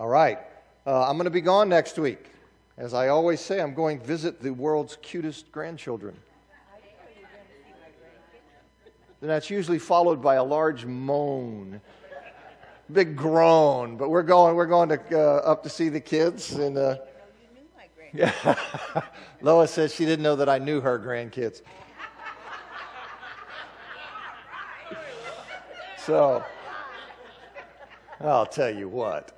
All right. Uh, I'm going to be gone next week. As I always say, I'm going to visit the world's cutest grandchildren. And that's usually followed by a large moan, big groan. But we're going, we're going to, uh, up to see the kids. And uh, yeah. Lois says she didn't know that I knew her grandkids. So, I'll tell you what.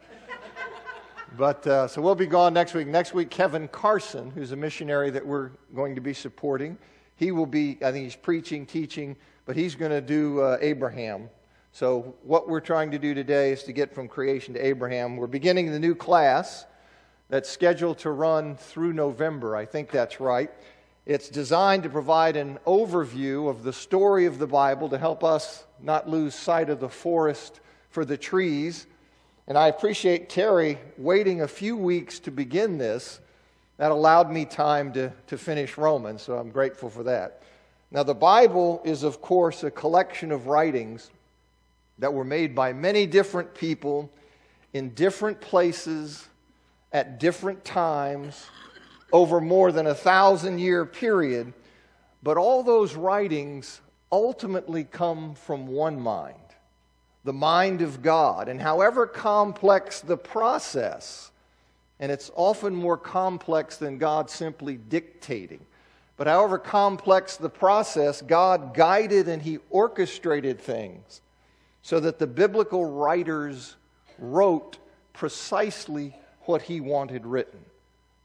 But uh, so we'll be gone next week. Next week, Kevin Carson, who's a missionary that we're going to be supporting, he will be, I think he's preaching, teaching, but he's going to do uh, Abraham. So, what we're trying to do today is to get from creation to Abraham. We're beginning the new class that's scheduled to run through November. I think that's right. It's designed to provide an overview of the story of the Bible to help us not lose sight of the forest for the trees. And I appreciate Terry waiting a few weeks to begin this. That allowed me time to, to finish Romans, so I'm grateful for that. Now, the Bible is, of course, a collection of writings that were made by many different people in different places at different times over more than a thousand year period. But all those writings ultimately come from one mind the mind of God. And however complex the process, and it's often more complex than God simply dictating, but however complex the process, God guided and He orchestrated things so that the biblical writers wrote precisely what He wanted written.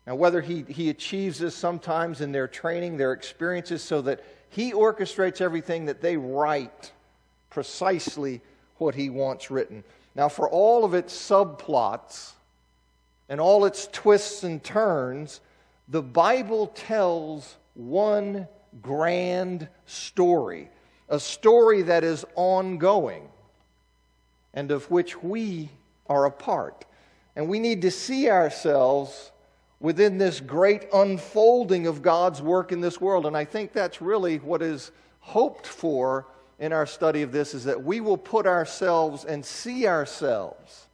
Now, whether he, he achieves this sometimes in their training, their experiences, so that he orchestrates everything that they write precisely what he wants written. Now, for all of its subplots and all its twists and turns, the Bible tells one grand story, a story that is ongoing and of which we are a part. And we need to see ourselves within this great unfolding of God's work in this world. And I think that's really what is hoped for in our study of this is that we will put ourselves and see ourselves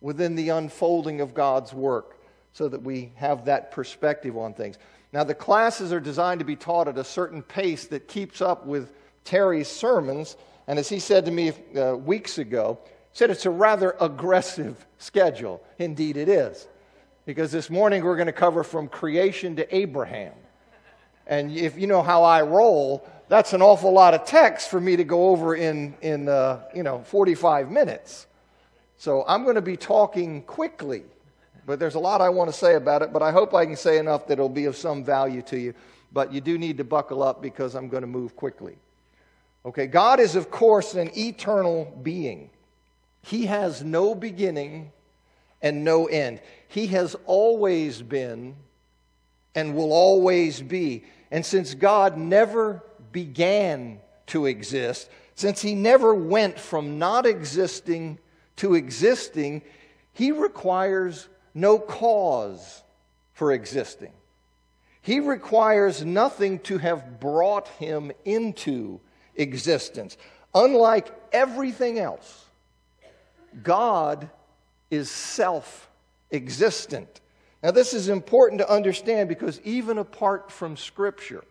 within the unfolding of God's work so that we have that perspective on things. Now, the classes are designed to be taught at a certain pace that keeps up with Terry's sermons. And as he said to me uh, weeks ago, said it's a rather aggressive schedule. Indeed, it is because this morning we're going to cover from creation to Abraham. And if you know how I roll, that's an awful lot of text for me to go over in, in uh, you know, 45 minutes. So I'm going to be talking quickly, but there's a lot I want to say about it, but I hope I can say enough that it'll be of some value to you. But you do need to buckle up because I'm going to move quickly. Okay, God is, of course, an eternal being. He has no beginning and no end. He has always been and will always be. And since God never began to exist, since He never went from not existing to existing, He requires no cause for existing. He requires nothing to have brought Him into existence. Unlike everything else, God is self existent. Now, this is important to understand because even apart from Scripture,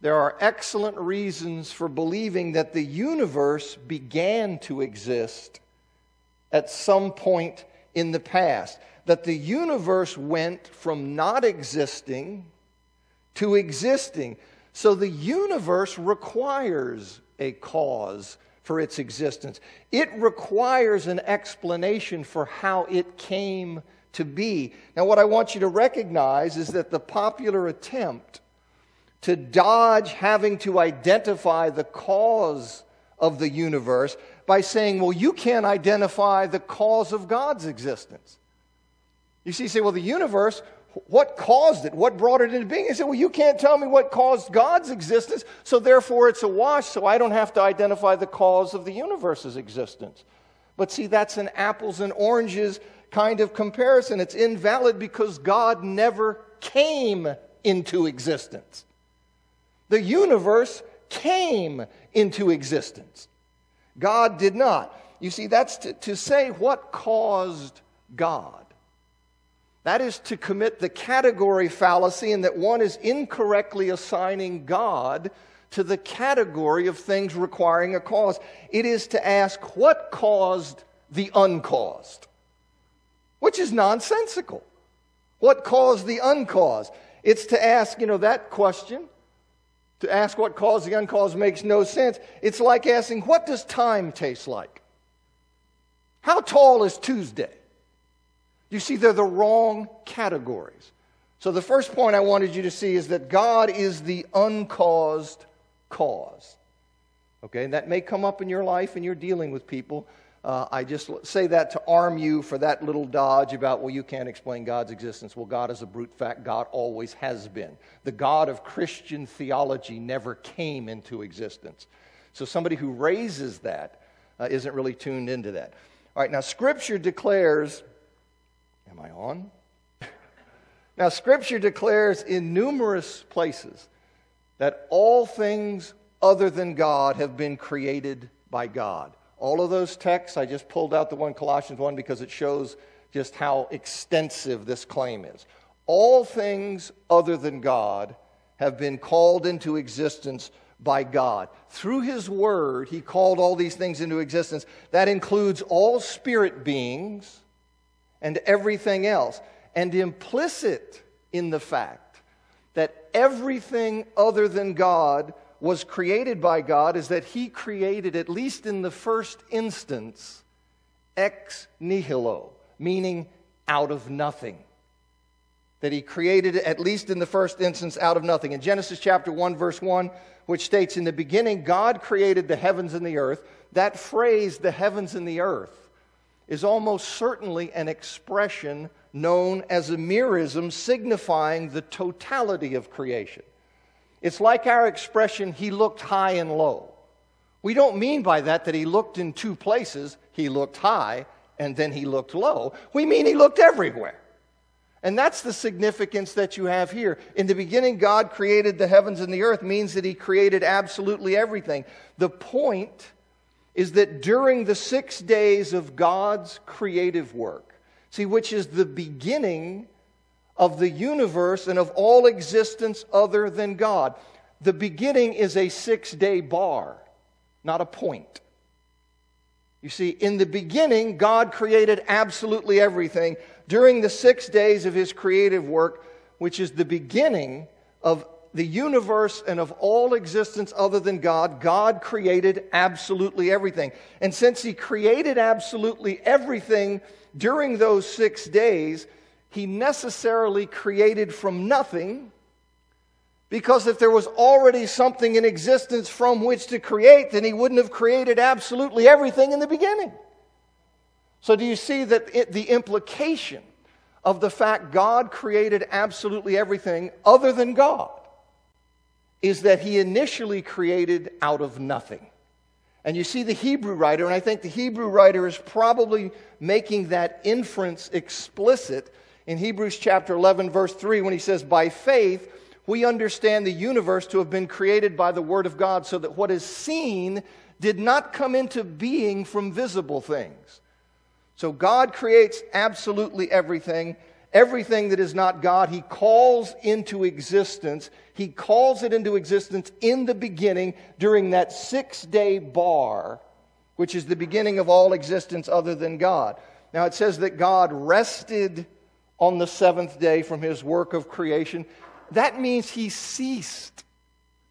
there are excellent reasons for believing that the universe began to exist at some point in the past. That the universe went from not existing to existing. So the universe requires a cause for its existence. It requires an explanation for how it came to be. Now, what I want you to recognize is that the popular attempt to dodge having to identify the cause of the universe by saying, well, you can't identify the cause of God's existence. You see, you say, well, the universe, what caused it? What brought it into being? He said, Well, you can't tell me what caused God's existence, so therefore it's a wash, so I don't have to identify the cause of the universe's existence. But see, that's an apples and oranges kind of comparison. It's invalid because God never came into existence. The universe came into existence. God did not. You see, that's to, to say what caused God. That is to commit the category fallacy in that one is incorrectly assigning God to the category of things requiring a cause. It is to ask what caused the uncaused, which is nonsensical. What caused the uncaused? It's to ask, you know, that question. To ask what caused the uncaused makes no sense. It's like asking, what does time taste like? How tall is Tuesday? You see, they're the wrong categories. So, the first point I wanted you to see is that God is the uncaused cause. Okay, and that may come up in your life and you're dealing with people. Uh, I just say that to arm you for that little dodge about, well, you can't explain God's existence. Well, God is a brute fact. God always has been. The God of Christian theology never came into existence. So somebody who raises that uh, not really tuned into that. All right, now Scripture declares, am I on? now, Scripture declares in numerous places that all things other than God have been created by God. All of those texts, I just pulled out the one, Colossians 1, because it shows just how extensive this claim is. All things other than God have been called into existence by God. Through His Word, He called all these things into existence. That includes all spirit beings and everything else. And implicit in the fact that everything other than God was created by God is that He created, at least in the first instance, ex nihilo, meaning out of nothing. That He created, at least in the first instance, out of nothing. In Genesis chapter 1, verse 1, which states, In the beginning, God created the heavens and the earth, that phrase, the heavens and the earth, is almost certainly an expression known as a merism signifying the totality of creation. It's like our expression, he looked high and low. We don't mean by that that he looked in two places, he looked high and then he looked low. We mean he looked everywhere. And that's the significance that you have here. In the beginning, God created the heavens and the earth, means that he created absolutely everything. The point is that during the six days of God's creative work, see, which is the beginning of the universe and of all existence other than God. The beginning is a six day bar, not a point. You see, in the beginning, God created absolutely everything. During the six days of his creative work, which is the beginning of the universe and of all existence other than God, God created absolutely everything. And since he created absolutely everything during those six days, he necessarily created from nothing. Because if there was already something in existence from which to create, then he wouldn't have created absolutely everything in the beginning. So, do you see that it, the implication of the fact God created absolutely everything other than God is that he initially created out of nothing? And you see the Hebrew writer, and I think the Hebrew writer is probably making that inference explicit in Hebrews chapter 11, verse 3, when he says, By faith, we understand the universe to have been created by the Word of God, so that what is seen did not come into being from visible things. So God creates absolutely everything. Everything that is not God, He calls into existence. He calls it into existence in the beginning during that six day bar, which is the beginning of all existence other than God. Now it says that God rested on the seventh day from his work of creation. That means he ceased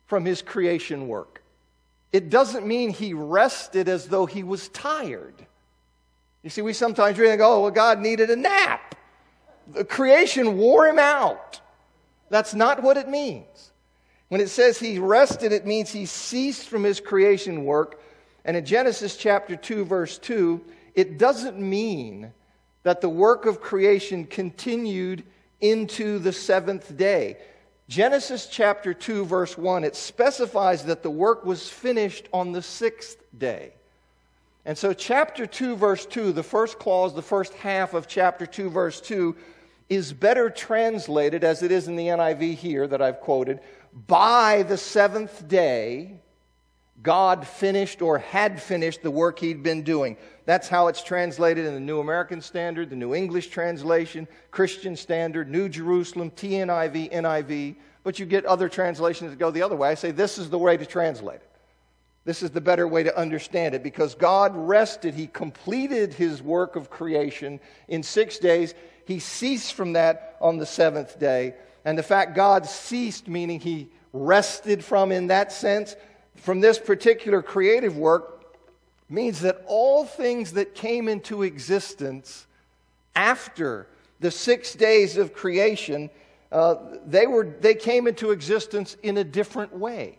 from his creation work. It doesn't mean he rested as though he was tired. You see, we sometimes really go, oh, well, God needed a nap. The creation wore him out. That's not what it means. When it says he rested, it means he ceased from his creation work. And in Genesis chapter 2, verse 2, it doesn't mean that the work of creation continued into the seventh day. Genesis chapter 2, verse 1, it specifies that the work was finished on the sixth day. And so, chapter 2, verse 2, the first clause, the first half of chapter 2, verse 2, is better translated, as it is in the NIV here that I've quoted, by the seventh day, God finished or had finished the work he'd been doing. That's how it's translated in the New American Standard, the New English Translation, Christian Standard, New Jerusalem, TNIV, NIV. But you get other translations that go the other way. I say this is the way to translate it. This is the better way to understand it because God rested. He completed his work of creation in six days. He ceased from that on the seventh day. And the fact God ceased, meaning he rested from in that sense, from this particular creative work means that all things that came into existence after the six days of creation, uh, they, were, they came into existence in a different way.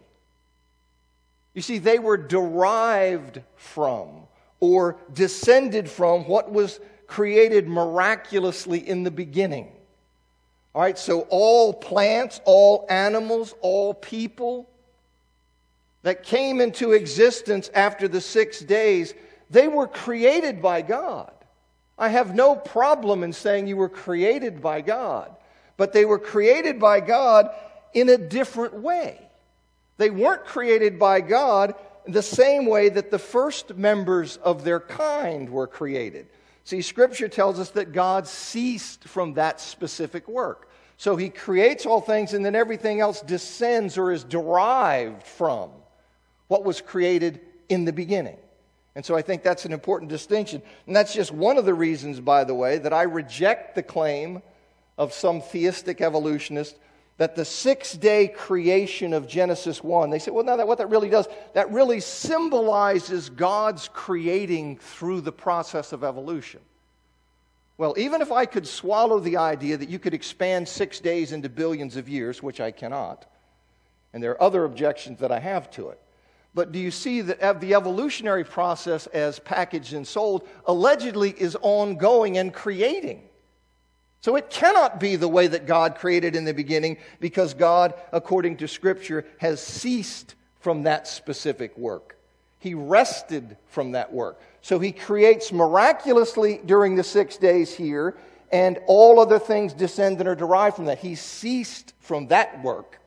You see, they were derived from or descended from what was created miraculously in the beginning. All right, so all plants, all animals, all people, that came into existence after the six days, they were created by God. I have no problem in saying you were created by God, but they were created by God in a different way. They weren't created by God the same way that the first members of their kind were created. See, Scripture tells us that God ceased from that specific work. So he creates all things, and then everything else descends or is derived from what was created in the beginning. And so I think that's an important distinction. And that's just one of the reasons, by the way, that I reject the claim of some theistic evolutionist that the six day creation of Genesis 1, they say, well, now that what that really does, that really symbolizes God's creating through the process of evolution. Well, even if I could swallow the idea that you could expand six days into billions of years, which I cannot, and there are other objections that I have to it, but do you see that the evolutionary process, as packaged and sold, allegedly is ongoing and creating? So it cannot be the way that God created in the beginning because God, according to Scripture, has ceased from that specific work. He rested from that work. So he creates miraculously during the six days here, and all other things descend and are derived from that. He ceased from that work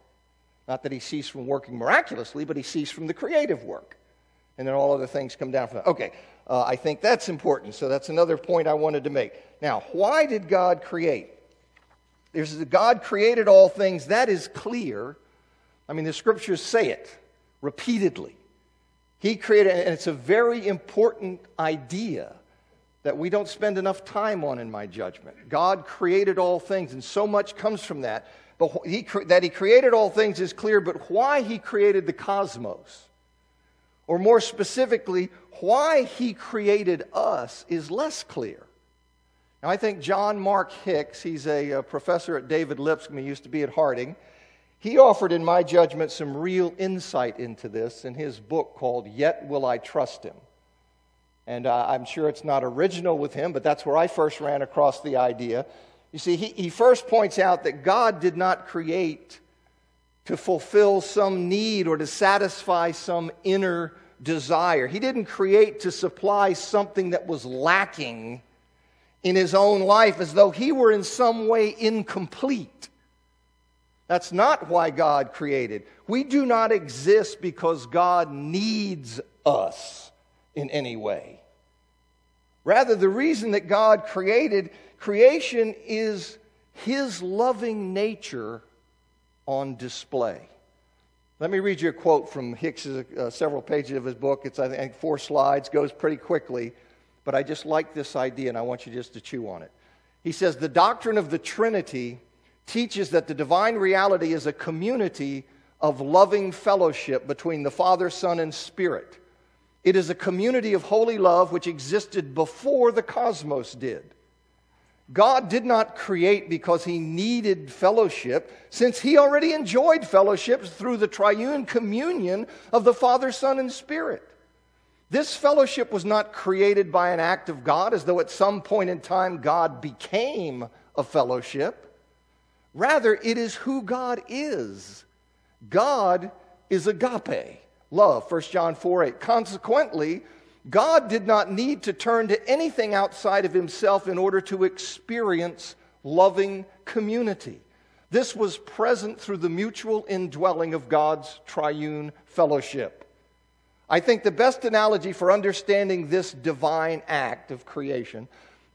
not that he ceased from working miraculously, but he ceased from the creative work. And then all other things come down from that. Okay, uh, I think that's important. So that's another point I wanted to make. Now, why did God create? There's God created all things. That is clear. I mean, the scriptures say it repeatedly. He created, and it's a very important idea that we don't spend enough time on, in my judgment. God created all things, and so much comes from that. But he, that he created all things is clear, but why he created the cosmos, or more specifically, why he created us, is less clear. Now, I think John Mark Hicks, he's a, a professor at David Lipscomb, he used to be at Harding. He offered, in my judgment, some real insight into this in his book called Yet Will I Trust Him. And uh, I'm sure it's not original with him, but that's where I first ran across the idea you see, he, he first points out that God did not create to fulfill some need or to satisfy some inner desire. He didn't create to supply something that was lacking in his own life as though he were in some way incomplete. That's not why God created. We do not exist because God needs us in any way. Rather, the reason that God created Creation is his loving nature on display. Let me read you a quote from Hicks' uh, several pages of his book. It's, I think, four slides, goes pretty quickly, but I just like this idea and I want you just to chew on it. He says, The doctrine of the Trinity teaches that the divine reality is a community of loving fellowship between the Father, Son, and Spirit. It is a community of holy love which existed before the cosmos did. God did not create because he needed fellowship, since he already enjoyed fellowship through the triune communion of the Father, Son, and Spirit. This fellowship was not created by an act of God, as though at some point in time God became a fellowship. Rather, it is who God is. God is agape, love, 1 John 4 8. Consequently, God did not need to turn to anything outside of himself in order to experience loving community. This was present through the mutual indwelling of God's triune fellowship. I think the best analogy for understanding this divine act of creation,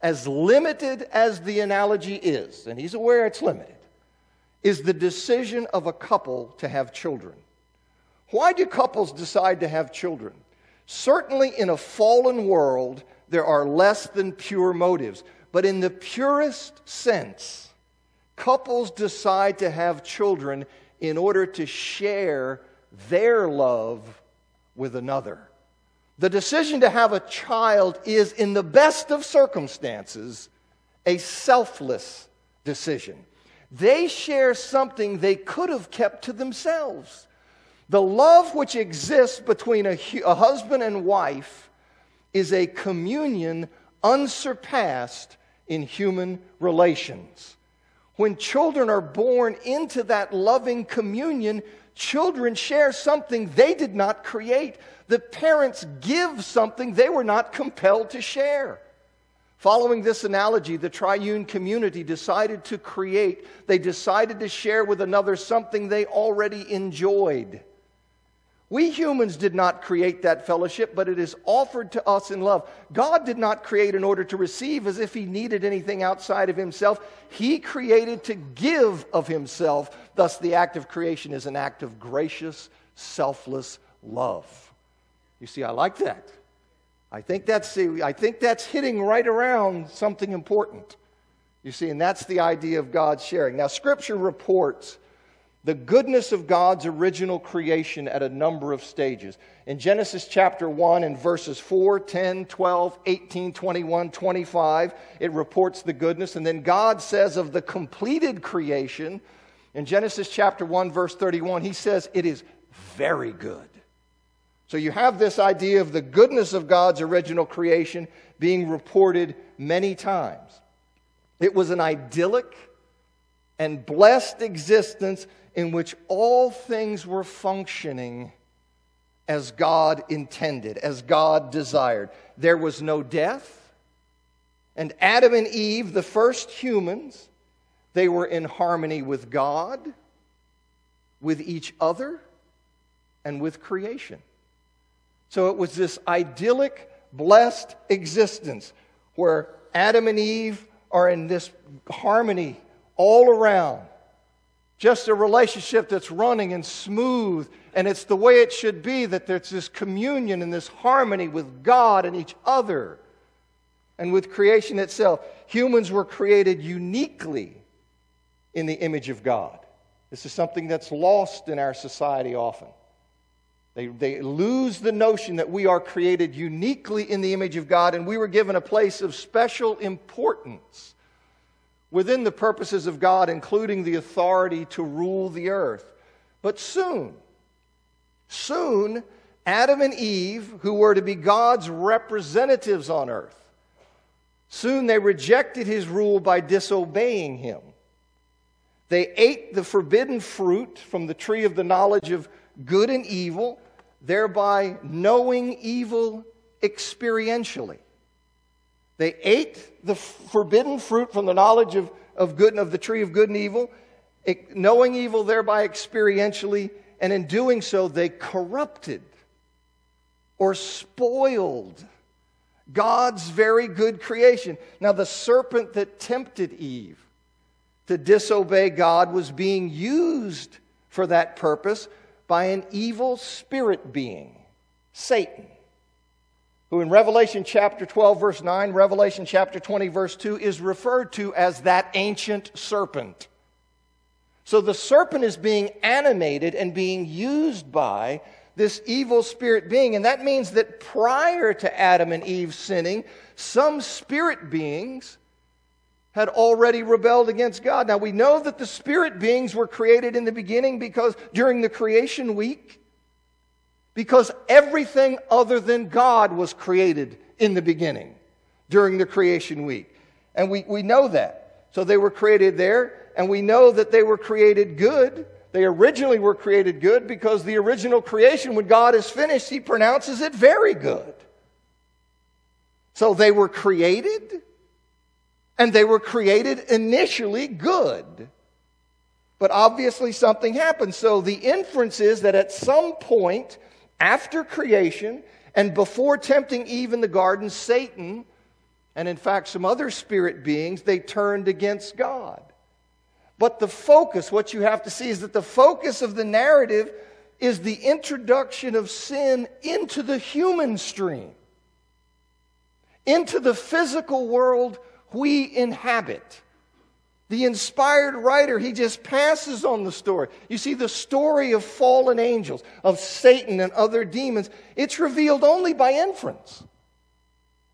as limited as the analogy is, and he's aware it's limited, is the decision of a couple to have children. Why do couples decide to have children? Certainly, in a fallen world, there are less than pure motives. But in the purest sense, couples decide to have children in order to share their love with another. The decision to have a child is, in the best of circumstances, a selfless decision. They share something they could have kept to themselves. The love which exists between a, a husband and wife is a communion unsurpassed in human relations. When children are born into that loving communion, children share something they did not create. The parents give something they were not compelled to share. Following this analogy, the triune community decided to create, they decided to share with another something they already enjoyed. We humans did not create that fellowship, but it is offered to us in love. God did not create in order to receive as if he needed anything outside of himself. He created to give of himself. Thus, the act of creation is an act of gracious, selfless love. You see, I like that. I think that's, I think that's hitting right around something important. You see, and that's the idea of God sharing. Now, Scripture reports the goodness of God's original creation at a number of stages. In Genesis chapter 1, in verses 4, 10, 12, 18, 21, 25, it reports the goodness. And then God says of the completed creation, in Genesis chapter 1, verse 31, he says, It is very good. So you have this idea of the goodness of God's original creation being reported many times. It was an idyllic and blessed existence in which all things were functioning as God intended, as God desired. There was no death. And Adam and Eve, the first humans, they were in harmony with God, with each other, and with creation. So it was this idyllic, blessed existence where Adam and Eve are in this harmony all around. Just a relationship that's running and smooth, and it's the way it should be that there's this communion and this harmony with God and each other and with creation itself. Humans were created uniquely in the image of God. This is something that's lost in our society often. They, they lose the notion that we are created uniquely in the image of God and we were given a place of special importance within the purposes of God, including the authority to rule the earth. But soon, soon, Adam and Eve, who were to be God's representatives on earth, soon they rejected his rule by disobeying him. They ate the forbidden fruit from the tree of the knowledge of good and evil, thereby knowing evil experientially. They ate the forbidden fruit from the knowledge of, of good and of the tree of good and evil, knowing evil thereby experientially, and in doing so, they corrupted or spoiled God's very good creation. Now, the serpent that tempted Eve to disobey God was being used for that purpose by an evil spirit being, Satan who in Revelation chapter 12, verse 9, Revelation chapter 20, verse 2, is referred to as that ancient serpent. So the serpent is being animated and being used by this evil spirit being. And that means that prior to Adam and Eve sinning, some spirit beings had already rebelled against God. Now we know that the spirit beings were created in the beginning because during the creation week, because everything other than God was created in the beginning during the creation week. And we, we know that. So they were created there, and we know that they were created good. They originally were created good because the original creation, when God is finished, He pronounces it very good. So they were created, and they were created initially good. But obviously something happened. So the inference is that at some point, After creation and before tempting Eve in the garden, Satan, and in fact some other spirit beings, they turned against God. But the focus, what you have to see is that the focus of the narrative is the introduction of sin into the human stream, into the physical world we inhabit. The inspired writer, he just passes on the story. You see, the story of fallen angels, of Satan and other demons, it's revealed only by inference.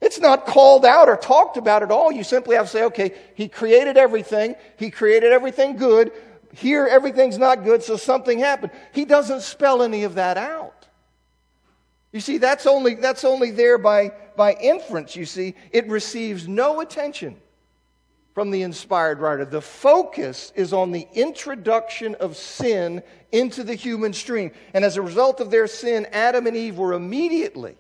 It's not called out or talked about at all. You simply have to say, okay, he created everything, he created everything good. Here, everything's not good, so something happened. He doesn't spell any of that out. You see, that's only, that's only there by, by inference, you see. It receives no attention from the inspired writer. The focus is on the introduction of sin into the human stream. And as a result of their sin, Adam and Eve were immediately,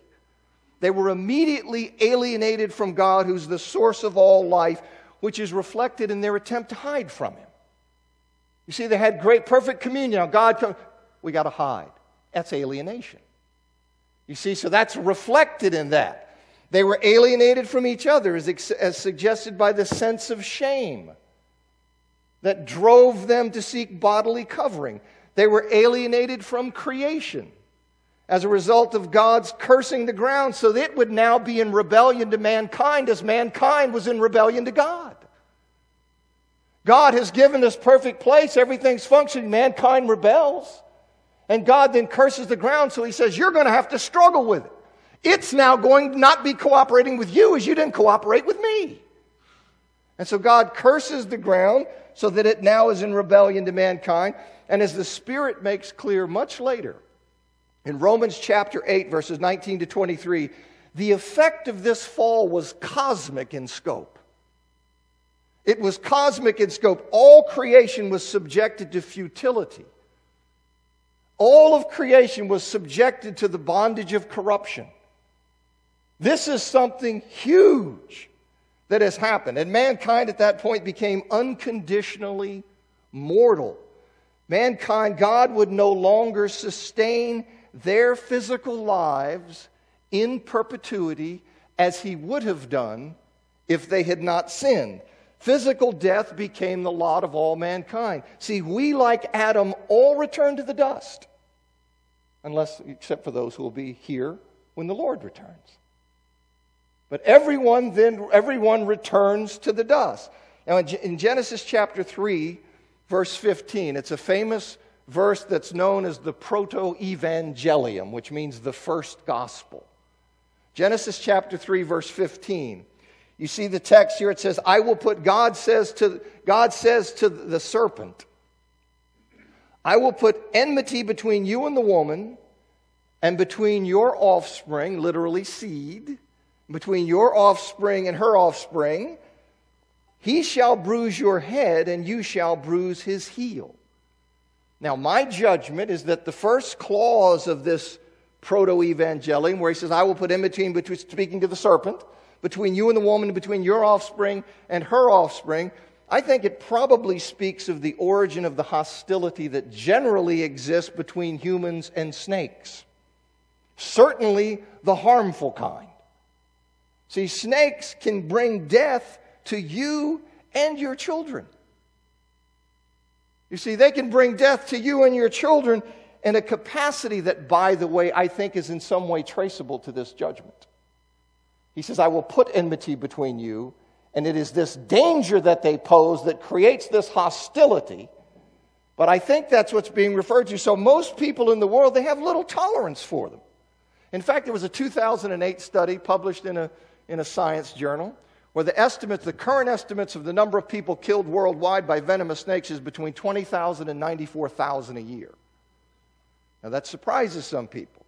they were immediately alienated from God, who's the source of all life, which is reflected in their attempt to hide from Him. You see, they had great, perfect communion. Now, God we got to hide. That's alienation. You see, so that's reflected in that. They were alienated from each other, as, as suggested by the sense of shame that drove them to seek bodily covering. They were alienated from creation as a result of God's cursing the ground so that it would now be in rebellion to mankind as mankind was in rebellion to God. God has given us perfect place, everything's functioning, mankind rebels. And God then curses the ground, so he says, You're going to have to struggle with it. It's now going to not be cooperating with you as you didn't cooperate with me. And so God curses the ground so that it now is in rebellion to mankind. And as the Spirit makes clear much later, in Romans chapter 8, verses 19 to 23, the effect of this fall was cosmic in scope. It was cosmic in scope. All creation was subjected to futility. All of creation was subjected to the bondage of corruption. This is something huge that has happened. And mankind at that point became unconditionally mortal. Mankind, God would no longer sustain their physical lives in perpetuity as he would have done if they had not sinned. Physical death became the lot of all mankind. See, we, like Adam, all return to the dust, unless, except for those who will be here when the Lord returns. But everyone then, everyone returns to the dust. Now, in Genesis chapter 3, verse 15, it's a famous verse that's known as the proto evangelium, which means the first gospel. Genesis chapter 3, verse 15. You see the text here, it says, I will put, God says to, God says to the serpent, I will put enmity between you and the woman, and between your offspring, literally seed, between your offspring and her offspring. He shall bruise your head, and you shall bruise his heel. Now, my judgment is that the first clause of this proto evangelium, where he says, I will put enmity between, speaking to the serpent, between you and the woman, between your offspring and her offspring, I think it probably speaks of the origin of the hostility that generally exists between humans and snakes. Certainly the harmful kind. See, snakes can bring death to you and your children. You see, they can bring death to you and your children in a capacity that, by the way, I think is in some way traceable to this judgment. He says, I will put enmity between you, and it is this danger that they pose that creates this hostility. But I think that's what's being referred to. So, most people in the world, they have little tolerance for them. In fact, there was a 2008 study published in a in a science journal where the estimates, the current estimates of the number of people killed worldwide by venomous snakes is between 20,000 and 94,000 a year. Now that surprises some people.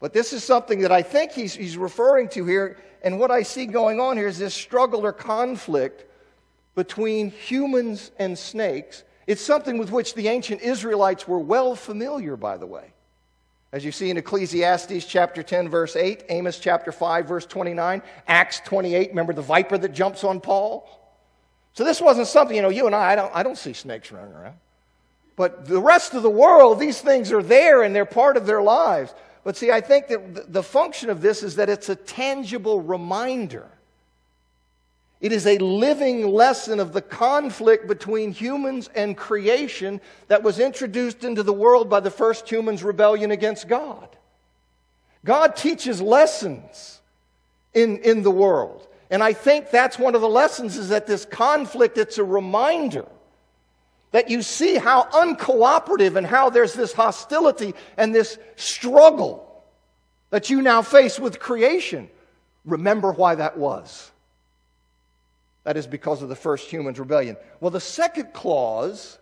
But this is something that I think he's, he's referring to here. And what I see going on here is this struggle or conflict between humans and snakes. It's something with which the ancient Israelites were well familiar, by the way. As you see in Ecclesiastes chapter 10, verse 8, Amos chapter 5, verse 29, Acts 28, remember the viper that jumps on Paul? So this wasn't something, you know, you and I, I don't, I don't see snakes running around. But the rest of the world, these things are there and they're part of their lives. But see, I think that the function of this is that it's a tangible reminder. It is a living lesson of the conflict between humans and creation that was introduced into the world by the first human's rebellion against God. God teaches lessons in, in the world. And I think that's one of the lessons is that this conflict, it's a reminder that you see how uncooperative and how there's this hostility and this struggle that you now face with creation. Remember why that was. That is because of the first human's rebellion. Well, the second clause,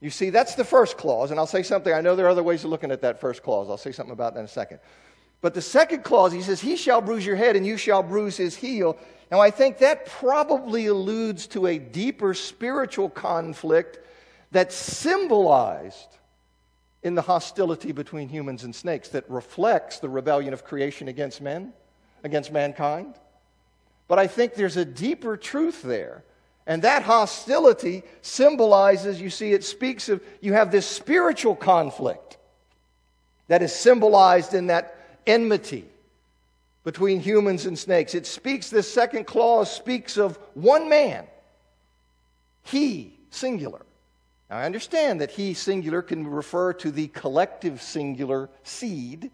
you see, that's the first clause, and I'll say something. I know there are other ways of looking at that first clause. I'll say something about that in a second. But the second clause, he says, He shall bruise your head and you shall bruise his heel. Now, I think that probably alludes to a deeper spiritual conflict that's symbolized in the hostility between humans and snakes that reflects the rebellion of creation against men, against mankind. But I think there's a deeper truth there. And that hostility symbolizes, you see, it speaks of, you have this spiritual conflict that is symbolized in that enmity between humans and snakes. It speaks, this second clause speaks of one man, he, singular. Now, I understand that he, singular, can refer to the collective singular seed.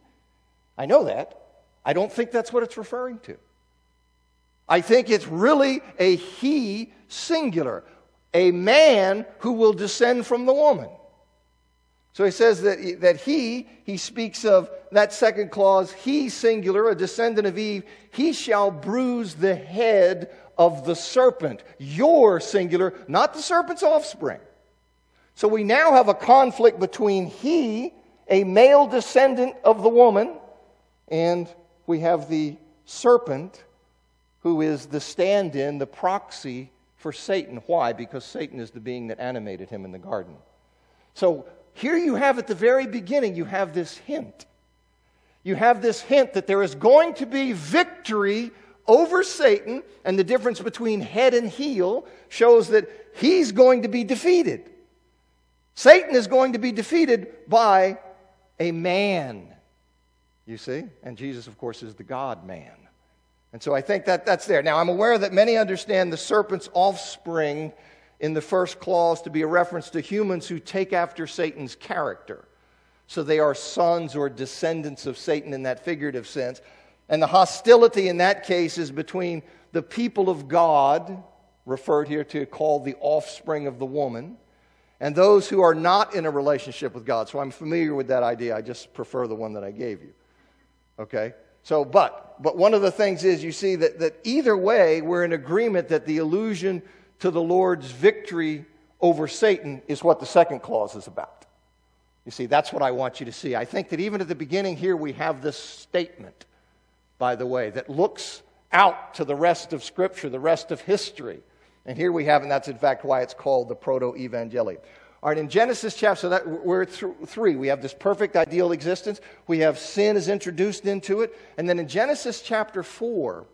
I know that. I don't think that's what it's referring to. I think it's really a he, singular, a man who will descend from the woman. So he says that, that he, he speaks of that second clause, he singular, a descendant of Eve, he shall bruise the head of the serpent. Your singular, not the serpent's offspring. So we now have a conflict between he, a male descendant of the woman, and we have the serpent, who is the stand in, the proxy for Satan. Why? Because Satan is the being that animated him in the garden. So here you have at the very beginning, you have this hint. You have this hint that there is going to be victory over Satan, and the difference between head and heel shows that he's going to be defeated. Satan is going to be defeated by a man, you see? And Jesus, of course, is the God man. And so I think that that's there. Now, I'm aware that many understand the serpent's offspring in the first clause to be a reference to humans who take after Satan's character. So they are sons or descendants of Satan in that figurative sense. And the hostility in that case is between the people of God, referred here to called the offspring of the woman, and those who are not in a relationship with God. So I'm familiar with that idea. I just prefer the one that I gave you. Okay? So, but, but one of the things is you see that, that either way, we're in agreement that the allusion to the Lord's victory over Satan is what the second clause is about. You see, that's what I want you to see. I think that even at the beginning here, we have this statement, by the way, that looks out to the rest of Scripture, the rest of history. And here we have, and that's in fact why it's called the Proto Evangelium. All right, in Genesis chapter, so that we're th- three. We have this perfect ideal existence. We have sin is introduced into it. And then in Genesis chapter 4,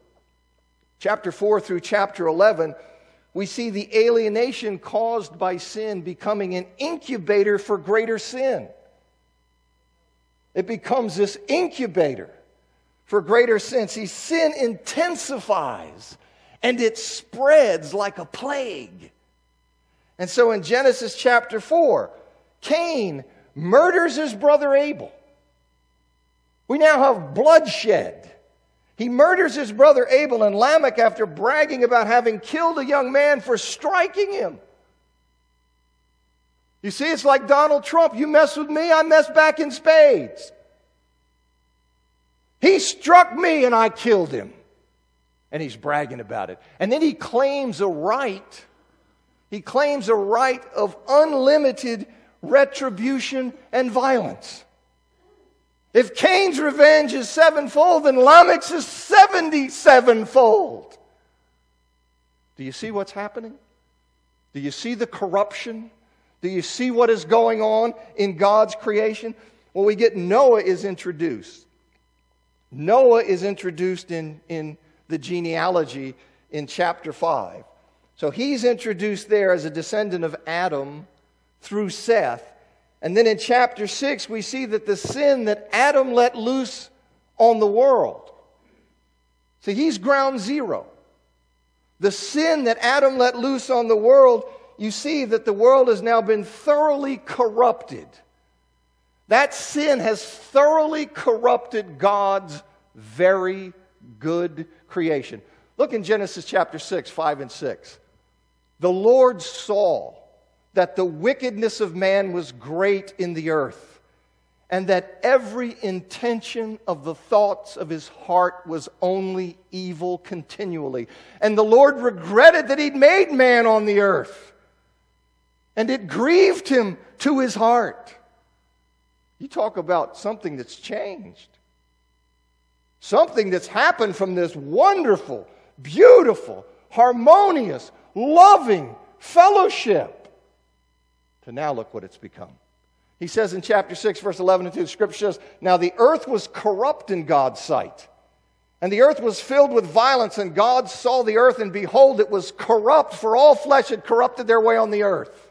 chapter 4 through chapter 11, we see the alienation caused by sin becoming an incubator for greater sin. It becomes this incubator for greater sin. See, sin intensifies and it spreads like a plague. And so in Genesis chapter 4, Cain murders his brother Abel. We now have bloodshed. He murders his brother Abel and Lamech after bragging about having killed a young man for striking him. You see, it's like Donald Trump. You mess with me, I mess back in spades. He struck me and I killed him. And he's bragging about it. And then he claims a right. He claims a right of unlimited retribution and violence. If Cain's revenge is sevenfold, then Lamech's is 77fold. Do you see what's happening? Do you see the corruption? Do you see what is going on in God's creation? Well, we get Noah is introduced. Noah is introduced in, in the genealogy in chapter 5. So he's introduced there as a descendant of Adam through Seth. And then in chapter 6, we see that the sin that Adam let loose on the world. See, he's ground zero. The sin that Adam let loose on the world, you see that the world has now been thoroughly corrupted. That sin has thoroughly corrupted God's very good creation. Look in Genesis chapter 6, 5 and 6. The Lord saw that the wickedness of man was great in the earth, and that every intention of the thoughts of his heart was only evil continually. And the Lord regretted that he'd made man on the earth, and it grieved him to his heart. You talk about something that's changed. Something that's happened from this wonderful, beautiful, harmonious, loving fellowship to now look what it's become. He says in chapter 6, verse 11 and 2, the scripture says, Now the earth was corrupt in God's sight, and the earth was filled with violence, and God saw the earth, and behold, it was corrupt, for all flesh had corrupted their way on the earth.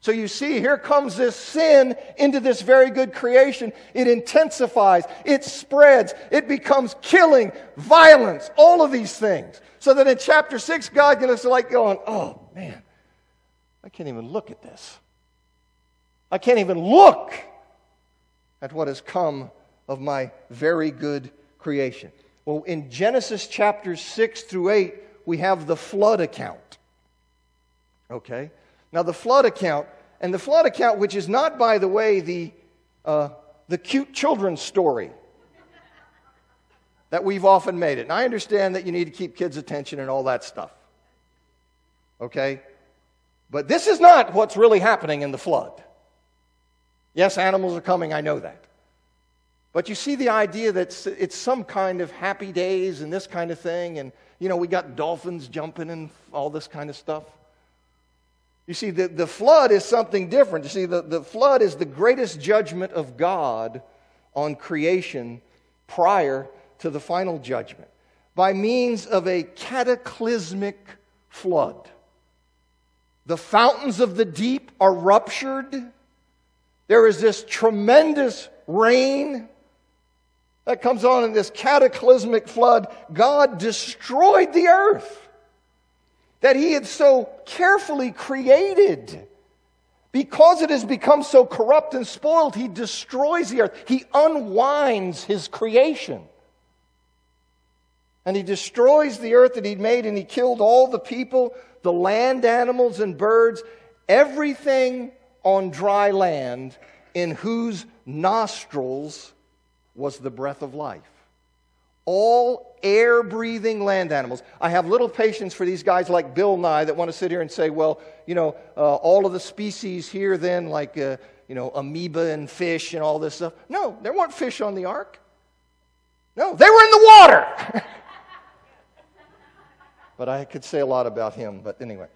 So you see, here comes this sin into this very good creation. It intensifies, it spreads, it becomes killing, violence, all of these things. So that in chapter 6, God is like going, oh man, I can't even look at this. I can't even look at what has come of my very good creation. Well, in Genesis chapters 6 through 8, we have the flood account. Okay? Now, the flood account and the flood account, which is not, by the way, the, uh, the cute children's story that we've often made it. And I understand that you need to keep kids' attention and all that stuff. Okay? But this is not what's really happening in the flood. Yes, animals are coming, I know that. But you see the idea that it's some kind of happy days and this kind of thing, and you know, we got dolphins jumping and all this kind of stuff. You see, the, the flood is something different. You see, the, the flood is the greatest judgment of God on creation prior to the final judgment by means of a cataclysmic flood. The fountains of the deep are ruptured. There is this tremendous rain that comes on in this cataclysmic flood. God destroyed the earth that he had so carefully created. Because it has become so corrupt and spoiled, he destroys the earth. He unwinds his creation. And he destroys the earth that he'd made, and he killed all the people, the land animals and birds, everything on dry land in whose nostrils was the breath of life all air breathing land animals. I have little patience for these guys like Bill Nye that want to sit here and say, well, you know, uh, all of the species here then, like, uh, you know, amoeba and fish and all this stuff. No, there weren't fish on the ark. No, they were in the water. but I could say a lot about him, but anyway.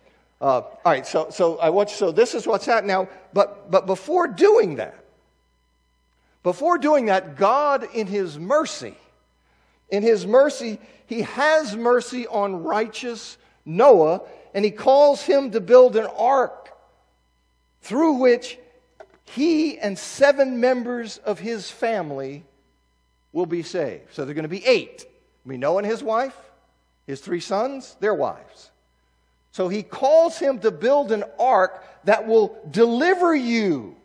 Uh, all right, so, so I want so this is what's happening now. But, but before doing that, before doing that, God in His mercy, in his mercy, he has mercy on righteous Noah, and he calls him to build an ark through which he and seven members of his family will be saved. So they're going to be eight. We Noah and his wife, his three sons, their wives. So he calls him to build an ark that will deliver you.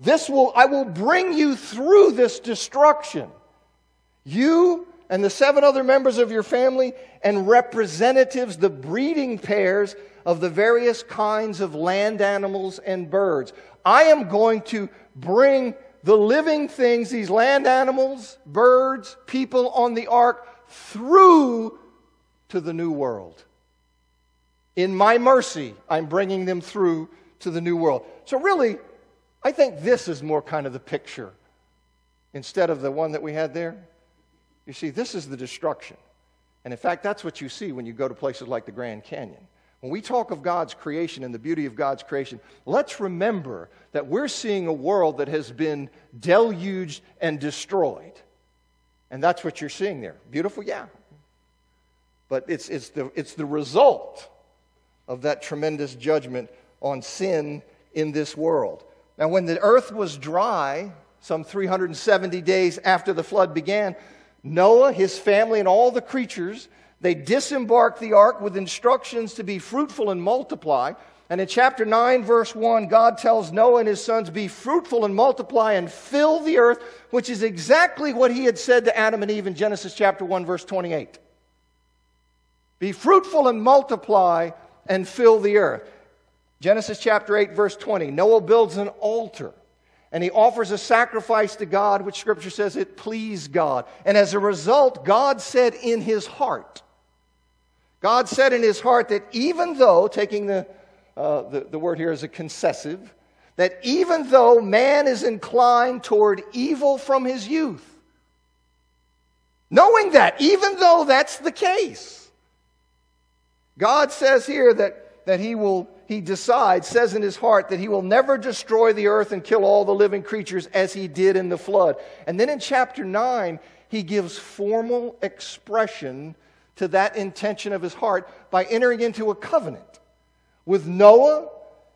This will, I will bring you through this destruction. You and the seven other members of your family and representatives, the breeding pairs of the various kinds of land animals and birds. I am going to bring the living things, these land animals, birds, people on the ark, through to the new world. In my mercy, I'm bringing them through to the new world. So, really, I think this is more kind of the picture instead of the one that we had there. You see, this is the destruction. And in fact, that's what you see when you go to places like the Grand Canyon. When we talk of God's creation and the beauty of God's creation, let's remember that we're seeing a world that has been deluged and destroyed. And that's what you're seeing there. Beautiful, yeah. But it's, it's, the, it's the result of that tremendous judgment on sin in this world. Now, when the earth was dry, some 370 days after the flood began, Noah, his family, and all the creatures, they disembarked the ark with instructions to be fruitful and multiply. And in chapter 9, verse 1, God tells Noah and his sons, Be fruitful and multiply and fill the earth, which is exactly what he had said to Adam and Eve in Genesis chapter 1, verse 28. Be fruitful and multiply and fill the earth. Genesis chapter 8, verse 20. Noah builds an altar and he offers a sacrifice to God, which scripture says it pleased God. And as a result, God said in his heart, God said in his heart that even though, taking the, uh, the, the word here as a concessive, that even though man is inclined toward evil from his youth, knowing that, even though that's the case, God says here that, that he will he decides, says in his heart, that he will never destroy the earth and kill all the living creatures as he did in the flood. And then in chapter 9, he gives formal expression to that intention of his heart by entering into a covenant with Noah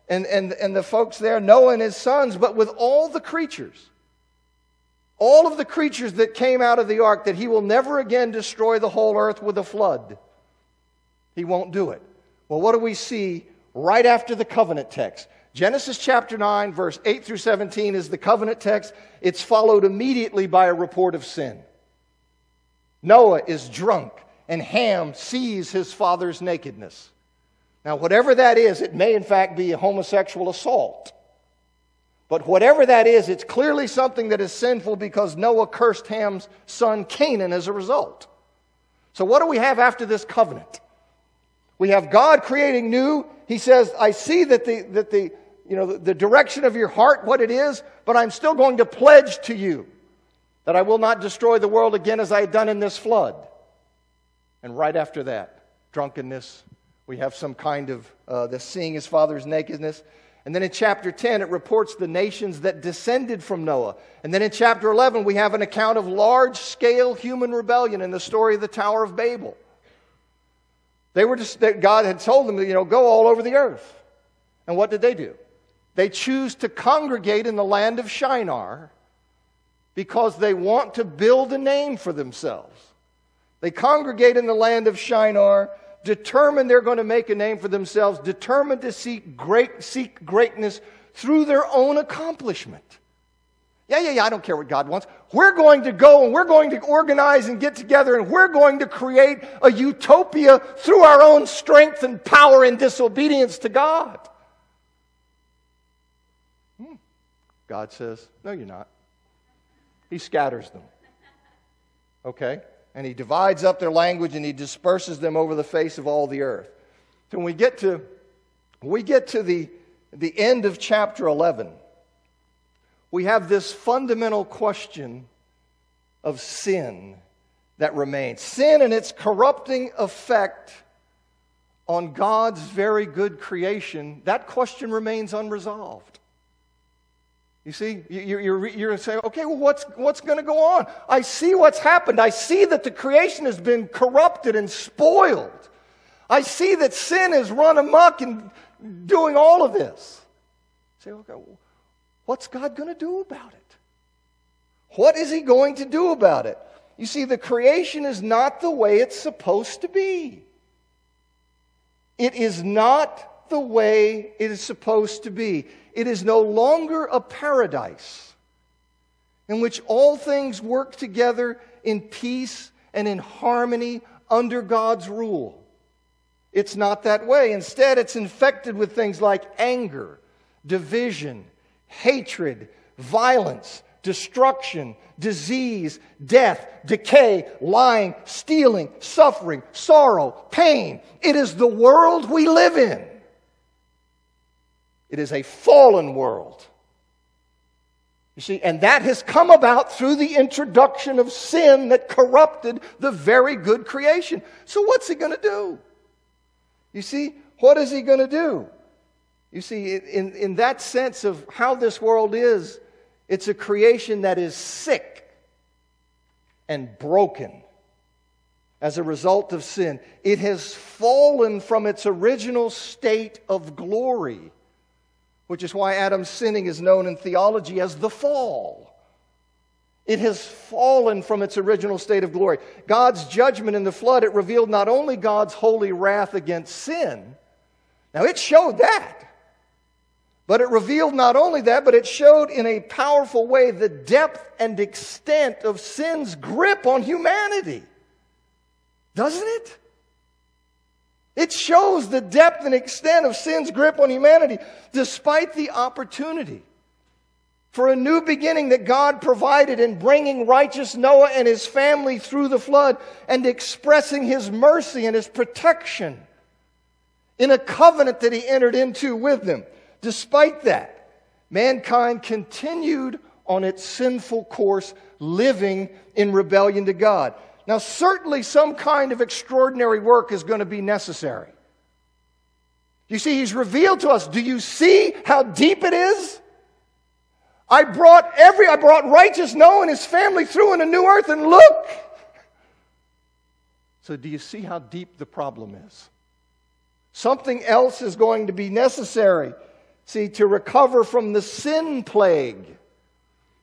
and, and, and the folks there, Noah and his sons, but with all the creatures. All of the creatures that came out of the ark, that he will never again destroy the whole earth with a flood. He won't do it. Well, what do we see right after the covenant text. Genesis chapter 9, verse 8 through 17 is the covenant text. It's followed immediately by a report of sin. Noah is drunk, and Ham sees his father's nakedness. Now, whatever that is, it may in fact be a homosexual assault. But whatever that is, it's clearly something that is sinful because Noah cursed Ham's son Canaan as a result. So, what do we have after this covenant? We have God creating new. He says, I see that the, that the, you know, the, the direction of your heart, what it is, but I'm still going to pledge to you that I will not destroy the world again as I had done in this flood. And right after that, drunkenness, we have some kind of uh, the seeing his father's nakedness. And then in chapter 10, it reports the nations that descended from Noah. And then in chapter 11, we have an account of large scale human rebellion in the story of the Tower of Babel. They were just, that God had told them, you know, go all over the earth. And what did they do? They choose to congregate in the land of Shinar because they want to build a name for themselves. They congregate in the land of Shinar, determined they're going to make a name for themselves, determined to seek, great, seek greatness through their own accomplishment. Yeah, yeah, yeah, I don't care what God wants. We're going to go and we're going to organize and get together and we're going to create a utopia through our own strength and power and disobedience to God. Hmm. God says, No, you're not. He scatters them. Okay? And he divides up their language and he disperses them over the face of all the earth. So when we get to, when we get to the, the end of chapter 11, we have this fundamental question of sin that remains. Sin and its corrupting effect on God's very good creation, that question remains unresolved. You see, you're, you're, you're saying, okay, well, what's, what's going to go on? I see what's happened. I see that the creation has been corrupted and spoiled. I see that sin has run amok in doing all of this. say, okay, What's God going to do about it? What is He going to do about it? You see, the creation is not the way it's supposed to be. It is not the way it is supposed to be. It is no longer a paradise in which all things work together in peace and in harmony under God's rule. It's not that way. Instead, it's infected with things like anger, division, hatred, violence, destruction, disease, death, decay, lying, stealing, suffering, sorrow, pain. It is the world we live in. It is a fallen world. You see, and that has come about through the introduction of sin that corrupted the very good creation. So, what's he going to do? You see, what is he going to do? You see, in, in that sense of how this world is, it's a creation that is sick and broken as a result of sin. It has fallen from its original state of glory, which is why Adam's sinning is known in theology as the fall. It has fallen from its original state of glory. God's judgment in the flood, it revealed not only God's holy wrath against sin, now it showed that. But it revealed not only that, but it showed in a powerful way the depth and extent of sin's grip on humanity. Doesn't it? It shows the depth and extent of sin's grip on humanity, despite the opportunity for a new beginning that God provided in bringing righteous Noah and his family through the flood and expressing his mercy and his protection in a covenant that he entered into with them. Despite that, mankind continued on its sinful course, living in rebellion to God. Now, certainly some kind of extraordinary work is going to be necessary. You see, he's revealed to us. Do you see how deep it is? I brought every, I brought righteous Noah and his family through in a new earth, and look. So, do you see how deep the problem is? Something else is going to be necessary. See, to recover from the sin plague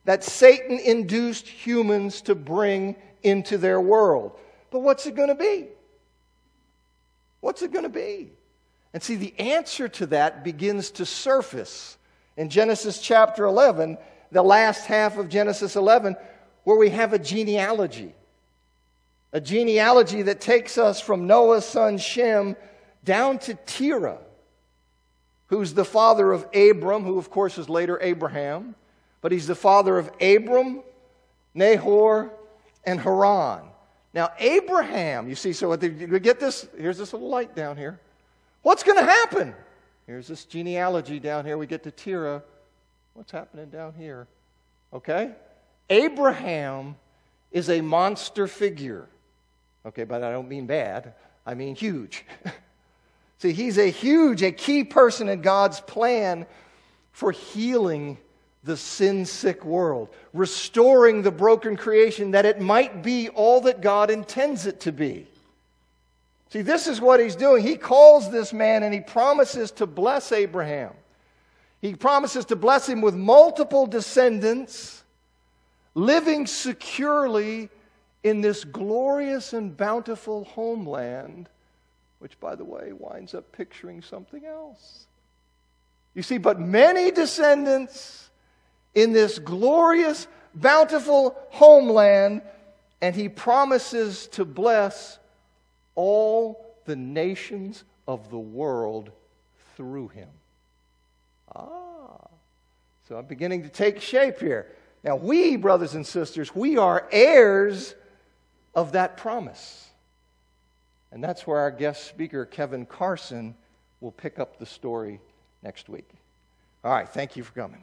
that Satan induced humans to bring into their world. But what's it going to be? What's it going to be? And see, the answer to that begins to surface in Genesis chapter 11, the last half of Genesis 11, where we have a genealogy. A genealogy that takes us from Noah's son Shem down to Terah, who's the father of Abram, who of course is later Abraham, but he's the father of Abram, Nahor, and Haran. Now, Abraham, you see, so we get this, here's this little light down here. What's going to happen? Here's this genealogy down here. We get to Terah. What's happening down here? Okay? Abraham is a monster figure. Okay, but I don't mean bad, I mean huge. See, he's a huge, a key person in God's plan for healing the sin sick world, restoring the broken creation that it might be all that God intends it to be. See, this is what he's doing. He calls this man and he promises to bless Abraham. He promises to bless him with multiple descendants, living securely in this glorious and bountiful homeland, which, by the way, winds up picturing something else. You see, but many descendants in this glorious, bountiful homeland, and he promises to bless all the nations of the world through him. Ah, so I'm beginning to take shape here. Now, we, brothers and sisters, we are heirs of that promise. And that's where our guest speaker, Kevin Carson, will pick up the story next week. All right, thank you for coming.